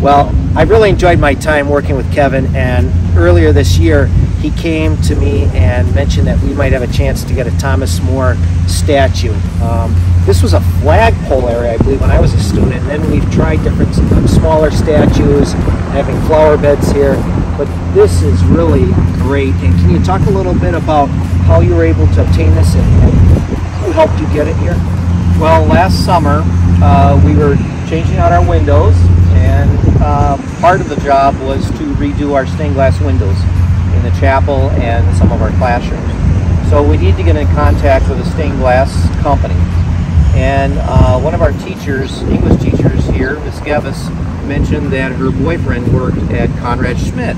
Well, I really enjoyed my time working with Kevin, and earlier this year he came to me and mentioned that we might have a chance to get a Thomas More statue. Um, this was a flagpole area, I believe, when I was a student, and then we've tried different smaller statues, having flower beds here, but this is really great. And can you talk a little bit about how you were able to obtain this and, and who helped you get it here? Well, last summer uh, we were changing out our windows and uh, part of the job was to redo our stained glass windows in the chapel and some of our classrooms. So we need to get in contact with a stained glass company. And uh, one of our teachers, English teachers here, Ms. Gevis, mentioned that her boyfriend worked at Conrad Schmitt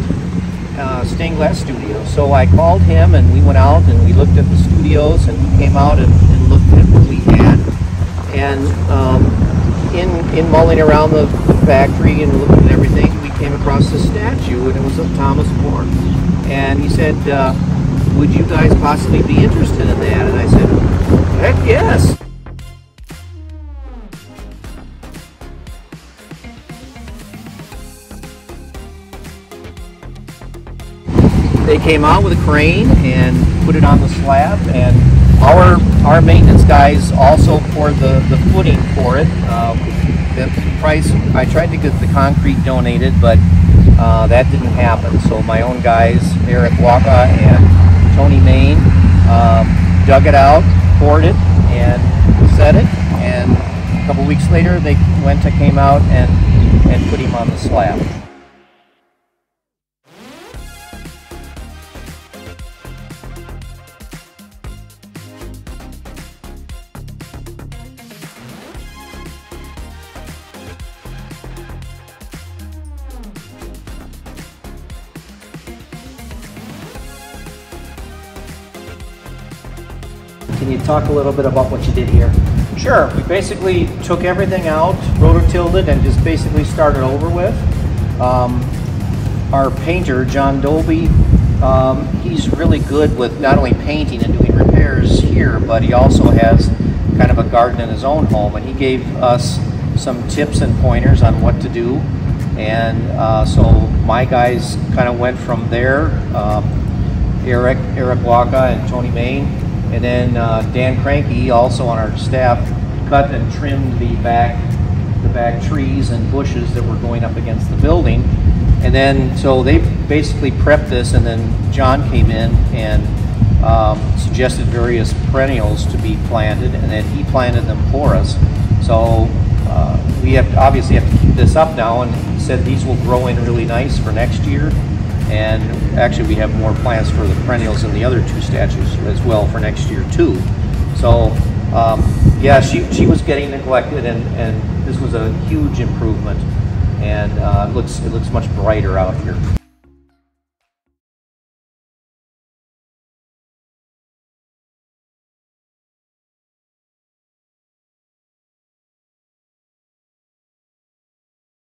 uh, stained glass studio. So I called him and we went out and we looked at the studios and he came out and, and looked at what we had. And um, in, in mulling around the, the, factory and looking at everything, we came across this statue, and it was of Thomas More. And he said, uh, would you guys possibly be interested in that? And I said, heck yes. They came out with a crane and put it on the slab and our our maintenance guys also poured the, the footing for it. Uh, the price, I tried to get the concrete donated, but uh, that didn't happen. So my own guys, Eric Waka and Tony Main, um, dug it out, poured it, and set it. And a couple weeks later, they went to came out and, and put him on the slab. Can you talk a little bit about what you did here? Sure. We basically took everything out, rototilled it, and just basically started over with. Um, our painter, John Dolby, um, he's really good with not only painting and doing repairs here, but he also has kind of a garden in his own home, and he gave us some tips and pointers on what to do. And uh, so my guys kind of went from there. Um, Eric, Eric Waka and Tony Main and then uh, Dan Cranky, also on our staff, cut and trimmed the back, the back trees and bushes that were going up against the building. And then, so they basically prepped this, and then John came in and um, suggested various perennials to be planted, and then he planted them for us. So uh, we have obviously have to keep this up now, and he said these will grow in really nice for next year. And actually, we have more plans for the perennials and the other two statues as well for next year too. So um, yeah, she, she was getting neglected, and, and this was a huge improvement. And uh, it looks it looks much brighter out here.